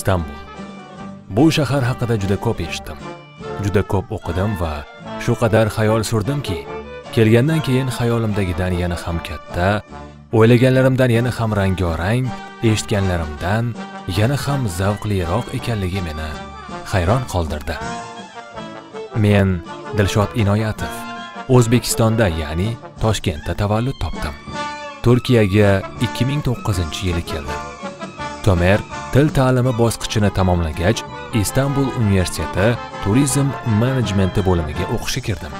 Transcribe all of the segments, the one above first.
istanbul. Bu shahar haqida juda ko'p eshitdim. Juda ko'p o'qidim va shu qadar xayol surdimki kelgandan keyin xayolimdagidan yana ham katta o'ylaganlarimdan yana ham rangorang eshitganlarimdan yana ham zavqliroq ekanligi meni hayron qoldirdi. Men dilshod inoyatov o'zbekistonda ya'ni toshkentda tavallud topdim. Turkiyaga 2009 yili keldim tomer til ta'limi bosqichini tamomlagach istanbul universiteti turizm menejmenti bo'limiga o'qishga kirdim.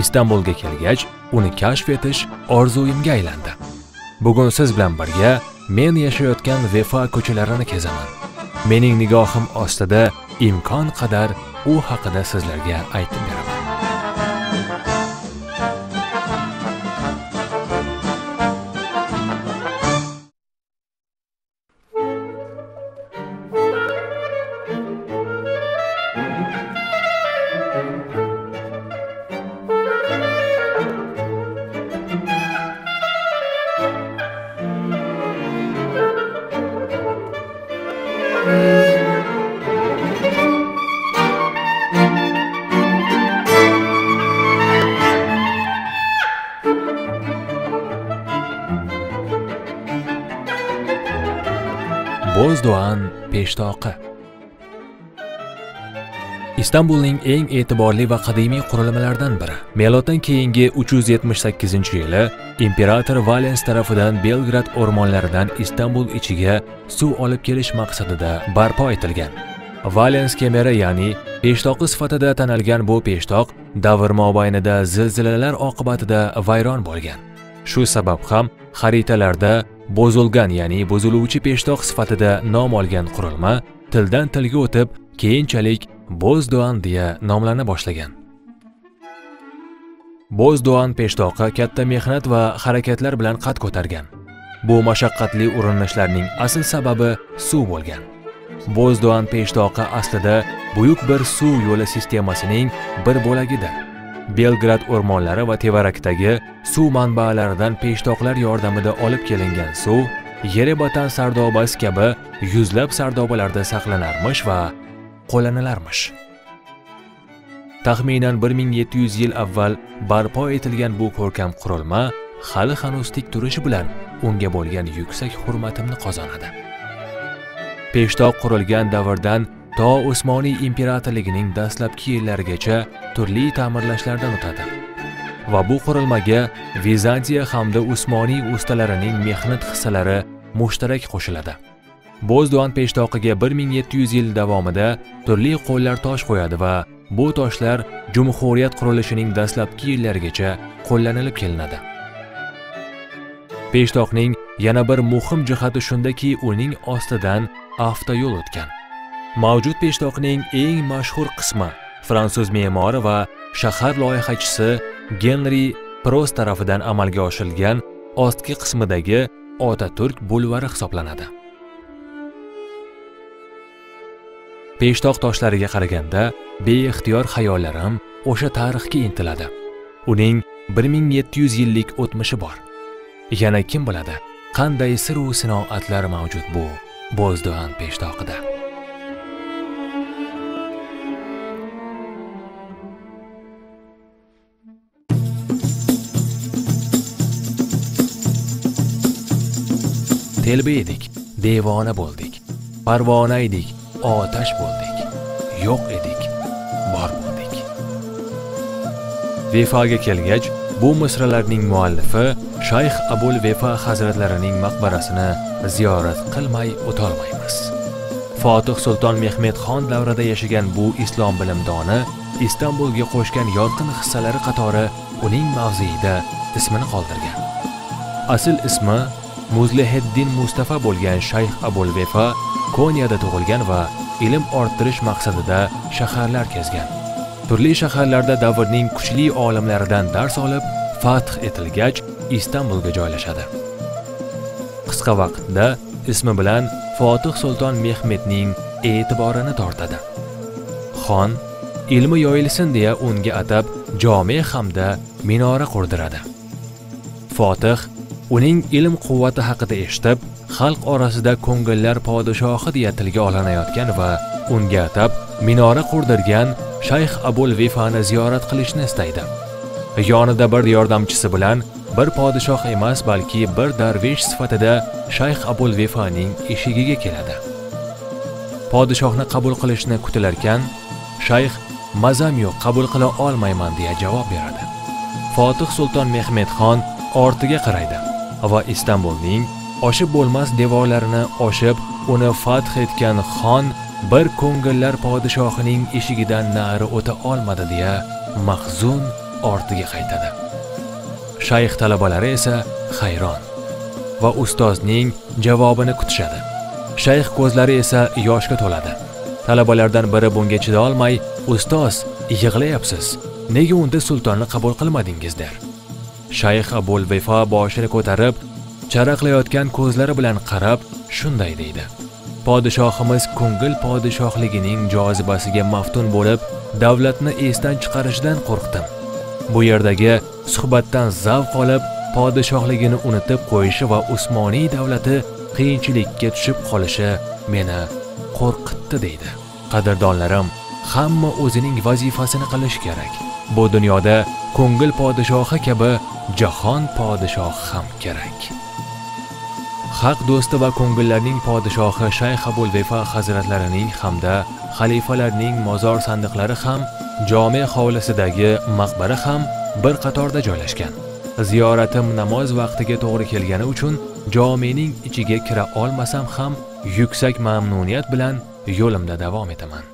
Istanbulga kelgach uni kashf etish orzuyimga aylandi. Bugun siz bilan birga men yashayotgan vefa ko'chalarini kezaman. Mening nigohim ostida imkon qadar u haqida sizlarga aytib beraman. Bo'zdo'an peshtoqi. Istanbulning eng e'tiborli va qadimiy qurilmalaridan biri. Meloddan keyingi 378 yili imperator valens tarafidan belgrad o'rmonlaridan istanbul ichiga suv olib kelish maqsadida barpo etilgan. Valens kemeri ya'ni peshtoqi sifatida tanilgan bu peshtoq davr mobaynida zilzilalar oqibatida vayron bo'lgan. Shu sabab ham xaritalarda bozulgan ya'ni buziluvchi peshtoq sifatida nom olgan qurilma tildan tilga o'tib keyinchalik bo'zdo'an deya nomlana boshlagan. Bo'zdo'an peshtoqi katta mehnat va harakatlar bilan qad ko'targan. Bu mashaqqatli urinishlarning asl sababi suv bo'lgan. Bo'zdo'an peshtoqi aslida buyuk bir suv yo'li sistemasining bir bo'lagidir. Belgrad o'rmonlari va tevarakdagi suv manbalaridan peshtoqlar yordamida olib kelingan suv yerebatan sardobasi kabi yuzlab sardobalarda saqlanarmish va qo'llanilarmish taxminan 1700 yil avval barpo etilgan bu ko'rkam qurilma hali hanuz tik turishi bilan unga bo'lgan yuksak hurmatimni qozonadi. Peshtoq qurilgan davrdan to Usmoniy imperatorligining dastlabki yillarigacha turli ta'mirlashlardan o'tadi va bu qurilmaga Vizantiya hamda Usmoniy ustalarining mehnat hissalari mushtarak qo'shiladi. Bo'zdo'an peshtoqiga 1700 yil davomida turli qo'llar tosh qo'yadi va bu toshlar jumhuriyat qurilishining dastlabki yillarigacha qo'llanilib kelinadi. Peshtoqning yana bir muhim jihati shundaki, uning ostidan avtoyo'l o'tgan. Mavjud peshtoqning eng mashhur qismi fransuz me'mori va shahar loyihachisi Genri Prost tarafidan amalga oshirilgan ostki qismidagi Otaturk bulvari hisoblanadi. Peshtoq toshlariga qaraganda beixtiyor xayollarim o'sha tarixga intiladi. Uning 1700 yillik o'tmishi bor. Yana kim biladi, qanday sir-u sinoatlar mavjud bu Bo'zdo'an peshtoqida. Telba edik devona bo'ldik parvona edik otash bo'ldik yo'q edik bor bo'ldik. Vefaga kelgach bu misralarning muallifi shayx abul vefa hazratlarining maqbarasini ziyorat qilmay o'tolmaymiz. Fotih sulton mehmedxon davrida yashagan bu islom bilimdoni istanbulga qo'shgan yorqin hissalari qatori uning mavzeida ismini qoldirgan. Asl ismi muzlihiddin mustafa bo'lgan shayx abul vefa koniyada tug'ilgan va ilm orttirish maqsadida shaharlar kezgan. Turli shaharlarda davrning kuchli olimlaridan dars olib fath etilgach istanbulga joylashadi. Qisqa vaqtda ismi bilan fotih sulton mehmedning e'tiborini tortadi. Xon ilmi yoyilsin deya unga atab jome hamda minora qurdiradi. Fotih uning ilm quvvati haqida eshitib xalq orasida ko'ngillar podshohi deya tilga olinayotgan va unga atab minora qurdirgan shayx abul vifani ziyorat qilishni istaydi. Yonida bir yordamchisi bilan bir podshoh emas balki bir darvesh sifatida shayx abul vifaning eshigiga keladi. Podshohni qabul qilishni kutilarkan shayx mazam yo'q qabul qila olmayman deya javob beradi. Fotih sulton mehmedxon ortiga qaraydi. Va istanbulning oshib bo'lmas devorlarini oshib uni fath etgan xon bir ko'ngillar podshohining eshigidan nari o'ta olmadi deya mahzun ortiga qaytadi. Shayx talabalari esa hayron va ustozning javobini kutishadi. Shayx ko'zlari esa yoshga to'ladi. Talabalardan biri bunga chidolmay ustoz yig'layapsiz. Nega unda sultonni qabul qilmadingiz? der. Shayx abul vifo boshini ko'tarib charaqlayotgan ko'zlari bilan qarab shunday deydi. Podshohimiz ko'ngil podshohligining jozibasiga maftun bo'lib davlatni esdan chiqarishdan qo'rqdim. Bu yerdagi suhbatdan zavq olib podshohligini unutib qo'yishi va usmoniy davlati qiyinchilikka tushib qolishi meni qo'rqitdi deydi. Qadrdonlarim hamma o'zining vazifasini qilishi kerak. Bu dunyoda ko'ngil podshohi kabi jahon podshohi ham kerak. Haq do'sti va ko'ngillarning podshohi shayx abul vefa hazratlarining hamda xalifalarning mozor sandiqlari ham jome hovlisidagi maqbara ham bir qatorda joylashgan. Ziyoratim namoz vaqtiga to'g'ri kelgani uchun jomening ichiga kira olmasam ham yuksak mamnuniyat bilan yo'limda davom etaman.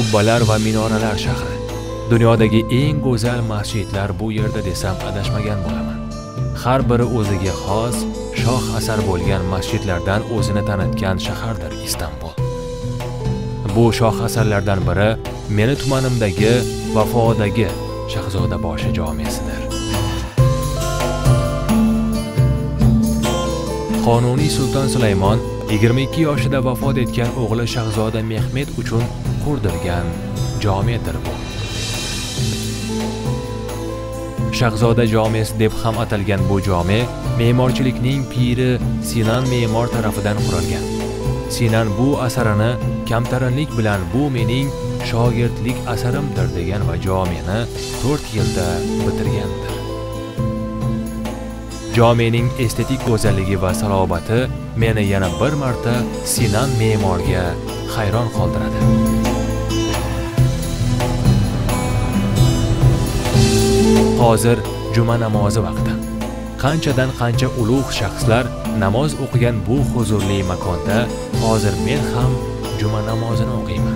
Qubbalar va minoralar shahri. Dunyodagi eng go'zal masjidlar bu yerda desam adashmagan bo'laman. Har biri o'ziga xos shoh asar bo'lgan masjidlardan o'zini tanitgan shahardir istanbul. Bu shoh asarlardan biri meni tumanimdagi vafodagi shahzodaboshi jomesidir qonuniy sulton sulaymon 22 yoshida vafot etgan o'g'li shahzoda mehmed uchun qurdirgan jomedir bu. Shahzoda jomesi deb ham atalgan bu jome me'morchilikning piri sinan me'mor tarafidan qurilgan. Sinan bu asarini kamtarinlik bilan bu mening shogirdlik asarimdir degan va jomeni 4 yilda bitirgandir. Jomening estetik go'zalligi va salobati meni yana bir marta sinan me'morga hayron qoldiradi. Hozir juma namozi vaqti. Qanchadan qancha ulug' shaxslar namoz o'qigan bu huzurli makonda hozir men ham juma namozini o'qiyman.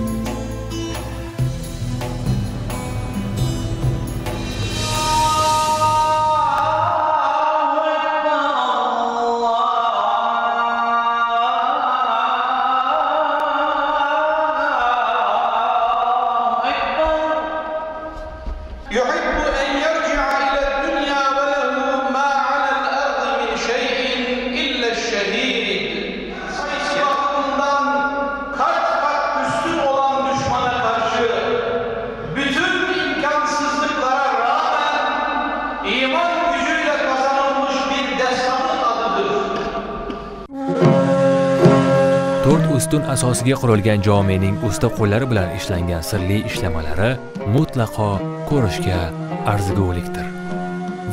To'rt asosiga qurilgan jomening usta qo'llari bilan ishlangan sirli ishlamalari mutlaqo ko'rishga arzigulikdir.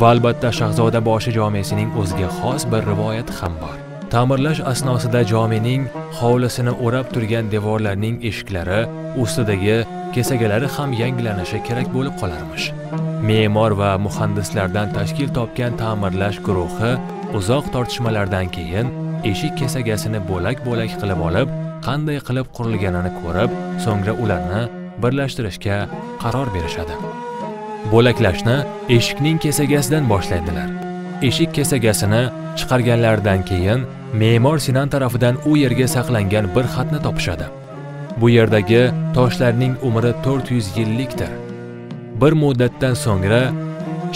Va albatta shahzoda boshi jomesining o'ziga xos bir rivoyati ham bor. Ta'mirlash asnosida jomening hovlisini o'rab turgan devorlarning eshiklari ustidagi kesagalari ham yangilanishi kerak bo'lib qolarmish. Me'mor va muhandislardan tashkil topgan ta'mirlash guruhi uzoq tortishmalardan keyin eshik kesagasini bo'lak bo'lak qilib olib qanday qilib qurilganini ko'rib so'ngra ularni birlashtirishga qaror berishadi. Bo'laklashni eshikning kesagasidan boshlaydilar. Eshik kesagasini chiqarganlaridan keyin me'mor sinan tarafidan u yerga saqlangan bir xatni topishadi. Bu yerdagi toshlarning umri 400 yillikdir. Bir muddatdan so'ngra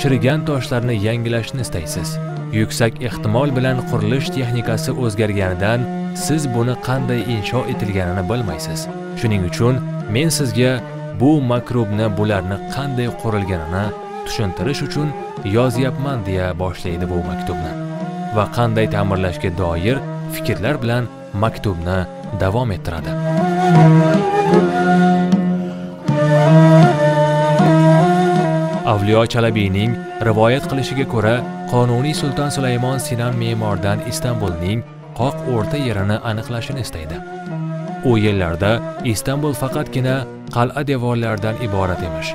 chirigan toshlarni yangilashni istaysiz. Yuksak ehtimol bilan qurilish texnikasi o'zgarganidan siz buni qanday insho etilganini bilmaysiz. Shuning uchun men sizga bu makrubni bularni qanday qurilganini tushuntirish uchun yozyapman deya boshlaydi bu maktubni. Va qanday ta'mirlashga doir fikrlar bilan maktubni davom ettiradi. Avliyo chalabiyning rivoyat qilishiga ko'ra qonuniy sulton sulaymon sinan me'mordan istanbulning qoq o'rta yerini aniqlashini istaydi. U yillarda istanbul faqatgina qal'a devorlaridan iborat emish.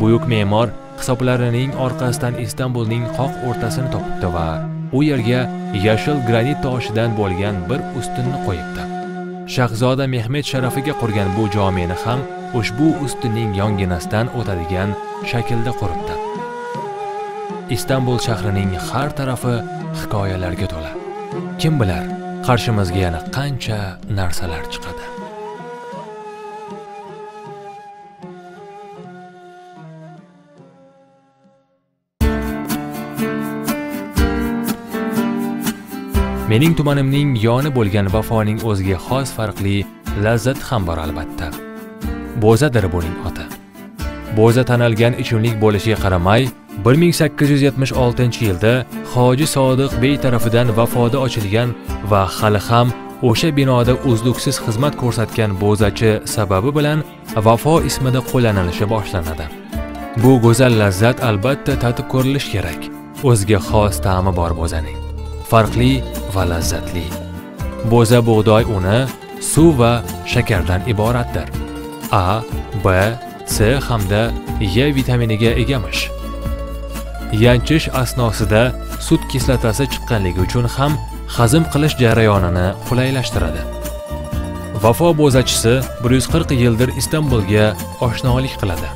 Buyuk me'mor hisoblarining orqasidan istanbulning qoq o'rtasini topibdi va u yerga yashil granit toshidan bo'lgan bir ustunni qo'yibdi. Shahzoda mehmet sharafiga qurgan bu jomeni ham ushbu ustunning yonginasidan o'tadigan shaklda quribdi istanbul shahrining har tarafi hikoyalarga to'la. Kim bilar qarshimizga yana qancha narsalar chiqadi. Mening tumanimning yoni bo'lgan vafoning o'ziga xos farqli lazzat ham bor albatta. Bo'zadir buning oti. Bo'za tanalgan ichimlik bo'lishiga qaramay 1876 yilda hoji sodiq bey tarafidan vafoda ochilgan va hali ham o'sha binoda uzluksiz xizmat ko'rsatgan bo'zachi sababi bilan vafo ismida qo'llanilishi boshlanadi. Bu go'zal lazzat albatta tatib ko'rilishi kerak. O'ziga xos ta'mi bor bo'zaning. Farqli va lazzatli. Bo'za bug'doy uni suv va shakardan iboratdir. A b c hamda e vitaminiga egamish. Yanchish asnosida sut kislotasi chiqqanligi uchun ham hazm qilish jarayonini qulaylashtiradi. Vafo bo'zachisi 140 yildir istanbulga oshnolik qiladi.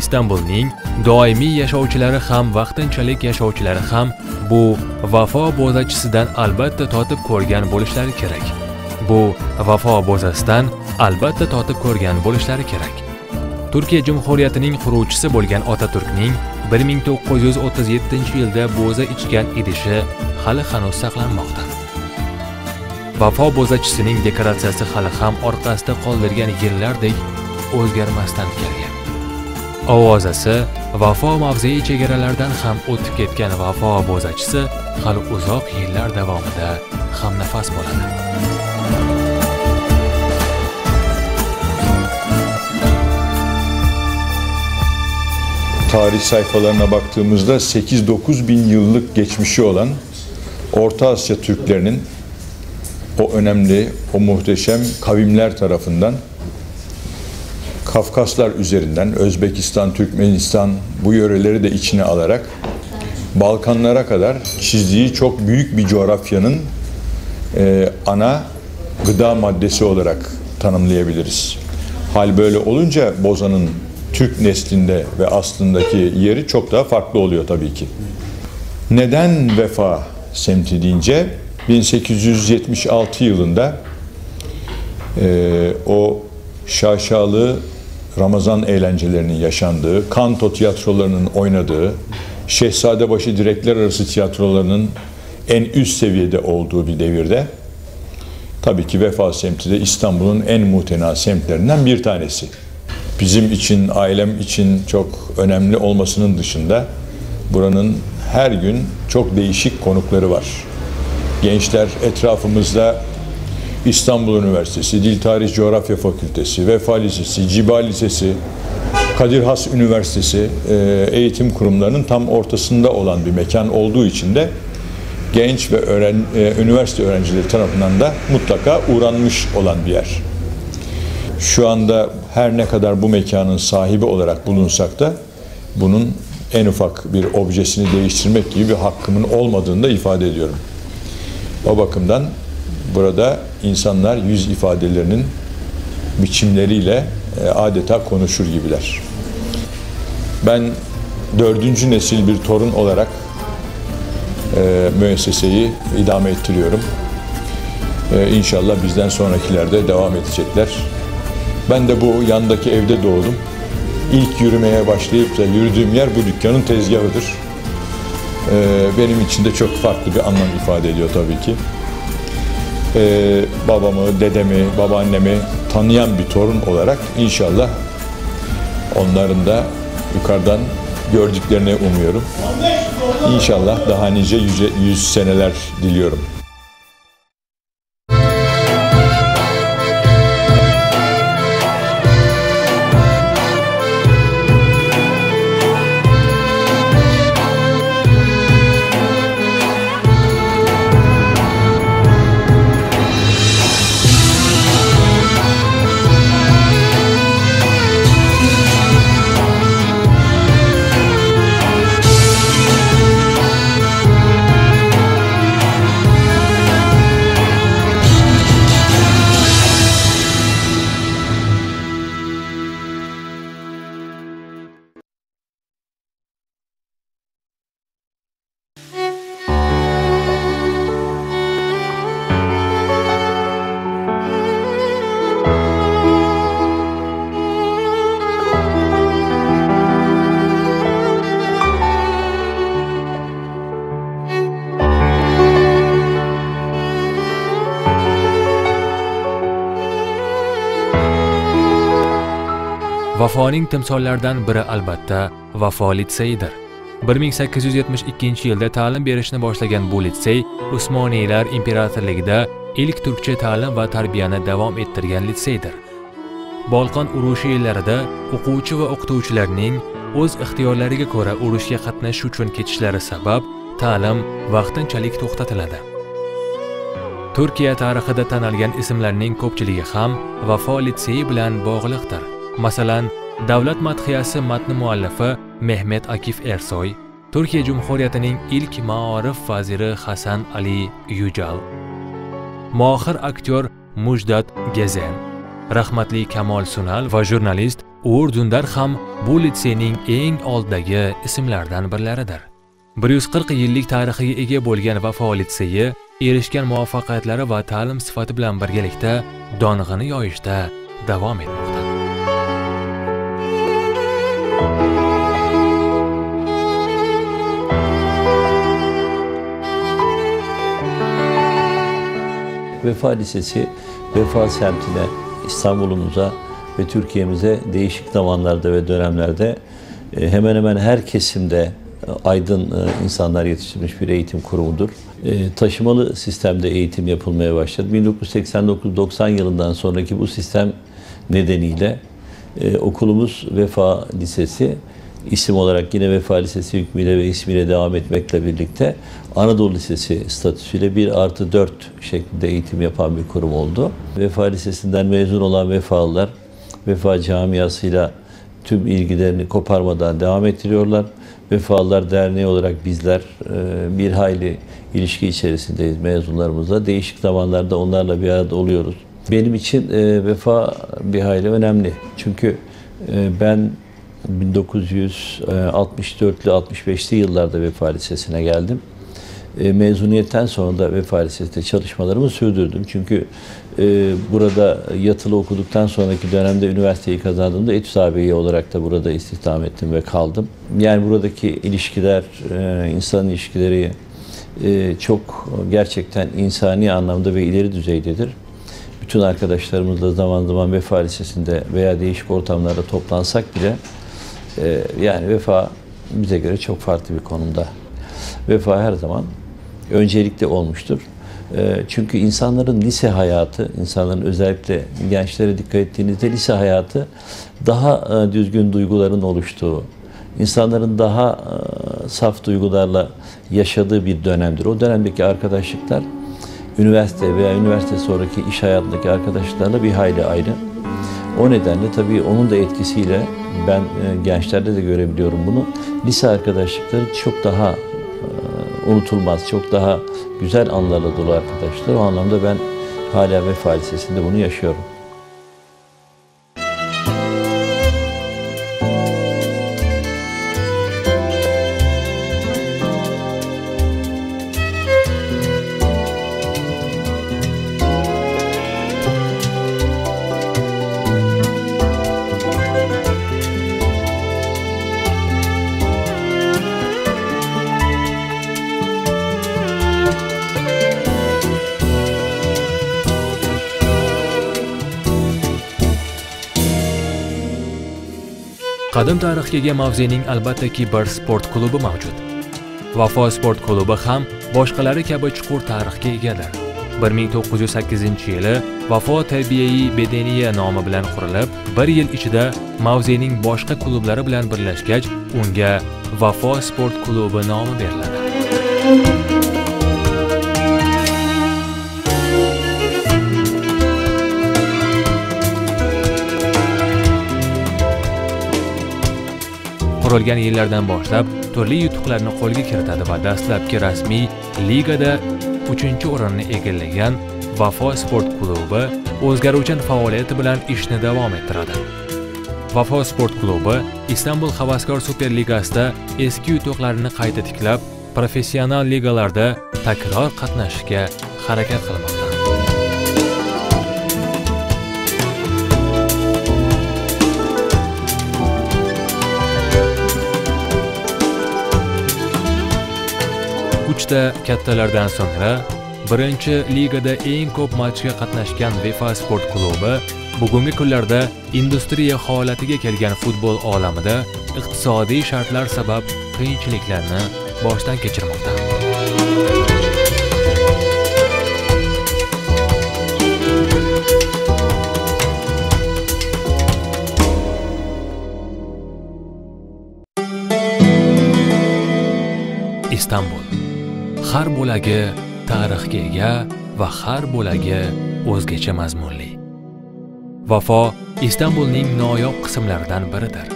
Istanbulning doimiy yashovchilari ham vaqtinchalik yashovchilari ham bu vafo bo'zachisidan albatta totib ko'rgan bo'lishlari kerak. Bu vafo bo'zasidan albatta totib ko'rgan bo'lishlari kerak. Turkiya jumhuriyatining quruvchisi bo'lgan otaturkning 1937 yilda bo'za ichgan idishi hali hanuz saqlanmoqda. Vafo bo'zachisining dekoratsiyasi hali ham orqasida qoldirgan yillardek o'zgarmasdan kelgan. Ovozasi vafo mavzei chegaralaridan ham o'tib ketgan vafo bo'zachisi hali uzoq yillar davomida hamnafas bo'ladi. Tarih sayfalarına baktığımızda 8-9 bin yıllık geçmişi olan Orta Asya Türklerinin o önemli, o muhteşem kavimler tarafından Kafkaslar üzerinden Özbekistan, Türkmenistan bu yöreleri de içine alarak Balkanlara kadar çizdiği çok büyük bir coğrafyanın e, ana gıda maddesi olarak tanımlayabiliriz. Hal böyle olunca Bozan'ın Türk neslinde ve aslındaki yeri çok daha farklı oluyor tabii ki. Neden Vefa semti deyince 1876 yılında e, o şaşalı Ramazan eğlencelerinin yaşandığı, kanto tiyatrolarının oynadığı, Şehzadebaşı direkler arası tiyatrolarının en üst seviyede olduğu bir devirde tabii ki Vefa semti de İstanbul'un en muhtena semtlerinden bir tanesi. Bizim için, ailem için çok önemli olmasının dışında buranın her gün çok değişik konukları var. Gençler etrafımızda İstanbul Üniversitesi, Dil Tarih Coğrafya Fakültesi, Vefa Lisesi, Ciba Lisesi, Kadir Has Üniversitesi e, eğitim kurumlarının tam ortasında olan bir mekan olduğu için de genç ve öğren, e, üniversite öğrencileri tarafından da mutlaka uğranmış olan bir yer. Şu anda her ne kadar bu mekanın sahibi olarak bulunsak da bunun en ufak bir objesini değiştirmek gibi bir hakkımın olmadığını da ifade ediyorum. O bakımdan burada insanlar yüz ifadelerinin biçimleriyle e, adeta konuşur gibiler. Ben dördüncü nesil bir torun olarak e, müesseseyi idame ettiriyorum. E, inşallah bizden sonrakiler de devam edecekler. Ben de bu yandaki evde doğdum. İlk yürümeye başlayıp da yürüdüğüm yer bu dükkanın tezgahıdır. E, benim için de çok farklı bir anlam ifade ediyor tabii ki. E, babamı, dedemi, babaannemi tanıyan bir torun olarak inşallah onların da yukarıdan gördüklerini umuyorum. İnşallah daha nice yüz, yüz seneler diliyorum. Vafoning timsollaridan biri albatta Vafo litseyidir. 1872 yilda ta'lim berishni boshlagan bu litsey Usmoniylar imperatorligida ilk turkcha ta'lim va tarbiyani davom ettirgan litseydir. Bolqon urushi yillarida o'quvchi va o'qituvchilarning o'z ixtiyorlariga ko'ra urushga qatnashish uchun ketishlari sabab ta'lim vaqtinchalik to'xtatiladi. Turkiya tarixida tanalgan ismlarning ko'pchiligi ham Vafo litseyi bilan bog'liqdir. Masalan, Davlat madhiyasi matni muallifi Mehmet Akif Ersoy, Turkiya Jumhuriyatining ilk maorif vaziri Hasan Ali Yujal, mohir aktyor Mujdat Gezen, rahmatli Kamol Sunal va jurnalist Uğur Dundar ham bu litseyning eng oldidagi ismlardan birlaridir. 140 yillik tarixiga ega bo'lgan Vafo litseyi erishgan muvaffaqiyatlari va ta'lim sifati bilan birgalikda dong'ini yoyishda davom etmoqda. Vefa Lisesi, Vefa semtine, İstanbul'umuza ve Türkiye'mize değişik zamanlarda ve dönemlerde e, hemen hemen her kesimde e, aydın e, insanlar yetiştirmiş bir eğitim kurumudur. Taşımalı sistemde eğitim yapılmaya başladı. 1989-90 yılından sonraki bu sistem nedeniyle okulumuz Vefa Lisesi isim olarak yine Vefa Lisesi hükmüyle ve ismiyle devam etmekle birlikte Anadolu Lisesi statüsüyle 1 artı 4 şeklinde eğitim yapan bir kurum oldu. Vefa Lisesi'nden mezun olan vefalılar Vefa camiasıyla tüm ilgilerini koparmadan devam ettiriyorlar. Vefalılar Derneği olarak bizler e, bir hayli ilişki içerisindeyiz mezunlarımızla. Değişik zamanlarda onlarla bir arada oluyoruz. Benim için e, vefa bir hayli önemli. Çünkü e, ben 1964'lü 65'li yıllarda Vefa Lisesi'ne geldim. E, mezuniyetten sonra da Vefa Lisesi'nde çalışmalarımı sürdürdüm. Çünkü e, burada yatılı okuduktan sonraki dönemde üniversiteyi kazandığımda etüt abiyi olarak da burada istihdam ettim ve kaldım. Yani buradaki ilişkiler, e, insan ilişkileri e, çok gerçekten insani anlamda ve ileri düzeydedir. Bütün arkadaşlarımızla zaman zaman Vefa Lisesi'nde veya değişik ortamlarda toplansak bile ee, yani vefa bize göre çok farklı bir konumda. Vefa her zaman öncelikli olmuştur. Ee, çünkü insanların lise hayatı, insanların özellikle gençlere dikkat ettiğinizde lise hayatı daha e, düzgün duyguların oluştuğu, insanların daha e, saf duygularla yaşadığı bir dönemdir. O dönemdeki arkadaşlıklar üniversite veya üniversite sonraki iş hayatındaki arkadaşlıklarla bir hayli ayrı. O nedenle tabii onun da etkisiyle ben e, gençlerde de görebiliyorum bunu. Lise arkadaşlıkları çok daha e, unutulmaz, çok daha güzel anlarla dolu arkadaşlar. O anlamda ben hala Vefa Lisesi'nde bunu yaşıyorum. Qadim tarixga ega mavzening albattaki bir sport klubi mavjud. Vafo sport klubi ham boshqalari kabi chuqur tarixga egadir. 1908 yili vafo tabiiy bedeniya nomi bilan qurilib bir yil ichida mavzening boshqa klublari bilan birlashgach unga vafo sport klubi nomi beriladi. Qurilgan yillardan boshlab turli yutuqlarni qo'lga kiritadi va dastlabki rasmiy ligada 3-o'rinni egallagan Vafo sport klubi o'zgaruvchan faoliyati bilan ishni davom ettiradi. Vafo sport klubi Istanbul Havaskor Superligasida eski yutuqlarini qayta tiklab, professional ligalarda takror qatnashishga harakat qilmoqda. Uchta kattalardan so'ngra birinchi ligada eng ko'p matchga qatnashgan Vefa sport klubi bugungi kunlarda industriya holatiga kelgan futbol olamida iqtisodiy shartlar sabab qiyinchiliklarni boshdan kechirmoqda. Istanbul har bo'lagi tarixga ega va har bo'lagi o'zgacha mazmunli. Vafo Istanbulning noyob qismlaridan biridir.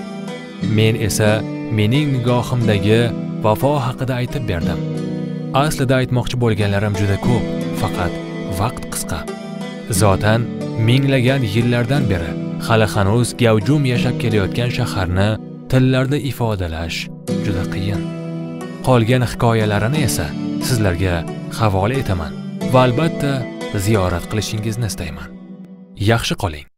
Men esa mening nigohimdagi vafo haqida aytib berdim. Aslida aytmoqchi bo'lganlarim juda ko'p, faqat vaqt qisqa. Zotan minglagan yillardan beri hali hanuz gavjum yashab kelayotgan shaharni tillarda ifodalash juda qiyin. Qolgan hikoyalarini esa sizlarga havola etaman va albatta ziyorat qilishingizni istayman. Yaxshi qoling.